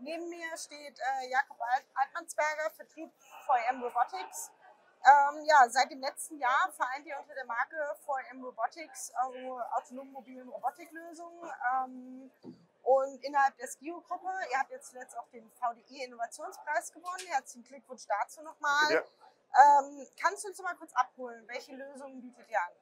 Neben mir steht äh, Jakob Altmannsberger, Vertrieb VM Robotics. Ähm, ja, seit dem letzten Jahr vereint ihr unter der Marke VM Robotics eure autonomen mobilen Robotiklösungen. Ähm, und innerhalb der Skio-Gruppe, ihr habt jetzt zuletzt auch den VDI Innovationspreis gewonnen. Herzlichen Glückwunsch dazu nochmal. Ähm, kannst du uns mal kurz abholen? Welche Lösungen bietet ihr an?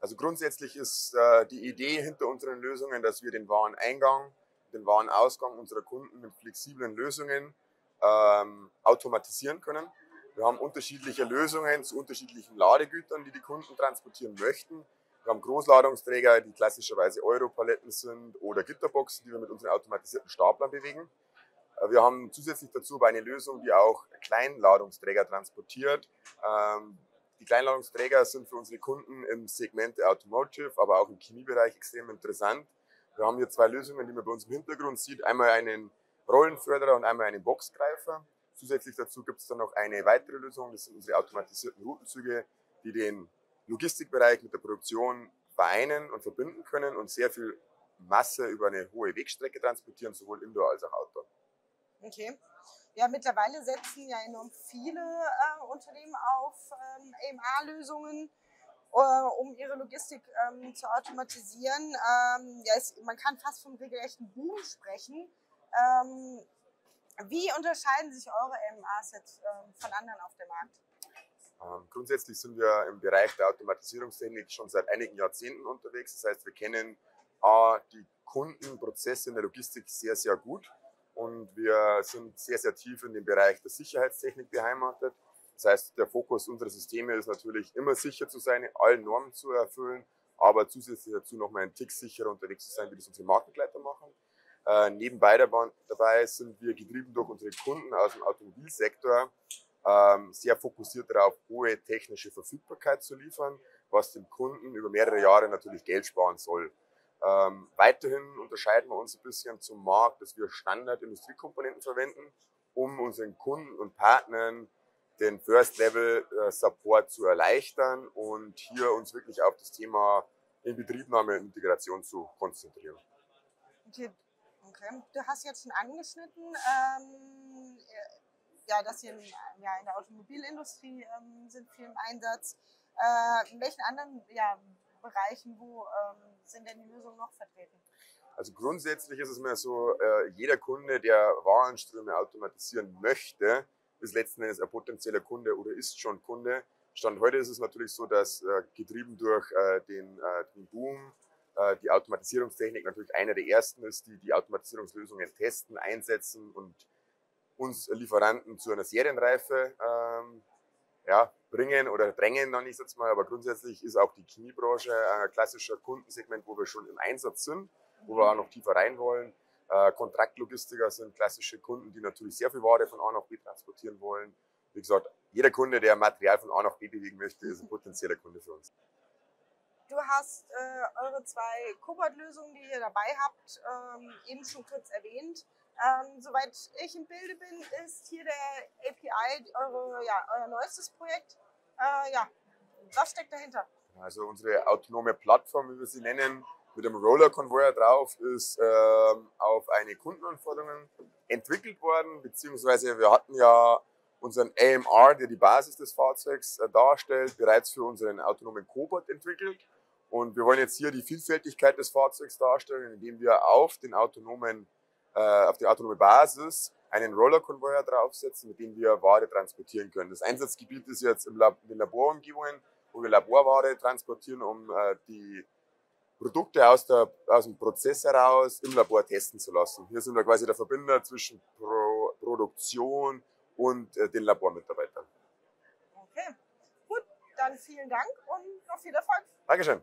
Also grundsätzlich ist äh, die Idee hinter unseren Lösungen, dass wir den Wareneingang, den Warenausgang unserer Kunden mit flexiblen Lösungen ähm, automatisieren können. Wir haben unterschiedliche Lösungen zu unterschiedlichen Ladegütern, die die Kunden transportieren möchten. Wir haben Großladungsträger, die klassischerweise Europaletten sind oder Gitterboxen, die wir mit unseren automatisierten Staplern bewegen. Äh, wir haben zusätzlich dazu aber eine Lösung, die auch Kleinladungsträger transportiert. Ähm, die Kleinladungsträger sind für unsere Kunden im Segment der Automotive, aber auch im Chemiebereich extrem interessant. Wir haben hier zwei Lösungen, die man bei uns im Hintergrund sieht. Einmal einen Rollenförderer und einmal einen Boxgreifer. Zusätzlich dazu gibt es dann noch eine weitere Lösung, das sind unsere automatisierten Routentzüge, die den Logistikbereich mit der Produktion vereinen und verbinden können und sehr viel Masse über eine hohe Wegstrecke transportieren, sowohl Indoor als auch Outdoor. Okay. Ja, mittlerweile setzen ja enorm viele äh, Unternehmen auf ähm, AMR-Lösungen, äh, um ihre Logistik ähm, zu automatisieren. Ähm, ja, es, man kann fast vom regelrechten Boom sprechen. Ähm, wie unterscheiden sich eure AMRs jetzt ähm, von anderen auf dem Markt? Ähm, grundsätzlich sind wir im Bereich der Automatisierungstechnik schon seit einigen Jahrzehnten unterwegs. Das heißt, wir kennen A, die Kundenprozesse in der Logistik sehr, sehr gut und wir sind sehr, sehr tief in dem Bereich der Sicherheitstechnik beheimatet. Das heißt, der Fokus unserer Systeme ist natürlich immer sicher zu sein, allen Normen zu erfüllen, aber zusätzlich dazu nochmal einen Tick sicherer unterwegs zu sein, wie das unsere Marktbegleiter machen. Äh, nebenbei dabei sind wir getrieben durch unsere Kunden aus dem Automobilsektor ähm, sehr fokussiert darauf, hohe technische Verfügbarkeit zu liefern, was dem Kunden über mehrere Jahre natürlich Geld sparen soll. Ähm, weiterhin unterscheiden wir uns ein bisschen zum Markt, dass wir Standard-Industriekomponenten verwenden, um unseren Kunden und Partnern den First-Level-Support äh, zu erleichtern und hier uns wirklich auf das Thema Inbetriebnahme und Integration zu konzentrieren. Okay. okay. Du hast jetzt schon angeschnitten, ähm, ja, dass Sie in, ja, in der Automobilindustrie ähm, sind viel im Einsatz. Äh, in welchen anderen ja, Bereichen, wo ähm, sind denn die Lösungen noch vertreten? Also grundsätzlich ist es mir so, äh, jeder Kunde, der Warenströme automatisieren möchte, ist letzten Endes ein potenzieller Kunde oder ist schon Kunde. Stand heute ist es natürlich so, dass äh, getrieben durch äh, den, äh, den Boom äh, die Automatisierungstechnik natürlich einer der ersten ist, die die Automatisierungslösungen testen, einsetzen und uns Lieferanten zu einer Serienreife ähm, ja, bringen oder drängen, dann ich jetzt mal. Aber grundsätzlich ist auch die Chemiebranche ein klassischer Kundensegment, wo wir schon im Einsatz sind, wo wir auch noch tiefer rein wollen. Äh, Kontraktlogistiker sind klassische Kunden, die natürlich sehr viel Ware von A nach B transportieren wollen. Wie gesagt, jeder Kunde, der Material von A nach B bewegen möchte, ist ein potenzieller Kunde für uns. Du hast äh, eure zwei Cobalt-Lösungen, die ihr dabei habt, ähm, eben schon kurz erwähnt. Ähm, soweit ich im Bilde bin, ist hier der API eure, ja, euer neuestes Projekt. Äh, ja, was steckt dahinter? Also unsere autonome Plattform, wie wir sie nennen, mit einem Roller Convoyer drauf, ist ähm, auf eine Kundenanforderung entwickelt worden, beziehungsweise wir hatten ja unseren AMR, der die Basis des Fahrzeugs äh, darstellt, bereits für unseren autonomen Cobot entwickelt. Und wir wollen jetzt hier die Vielfältigkeit des Fahrzeugs darstellen, indem wir auf den autonomen äh, auf die autonome Basis einen Roller-Convoyer draufsetzen, mit dem wir Ware transportieren können. Das Einsatzgebiet ist jetzt im Lab in den Laborumgebungen, wo wir Laborware transportieren, um äh, die Produkte aus, der, aus dem Prozess heraus im Labor testen zu lassen. Hier sind wir quasi der Verbinder zwischen Pro Produktion und äh, den Labormitarbeitern. Okay, gut, dann vielen Dank und noch viel Erfolg. Dankeschön.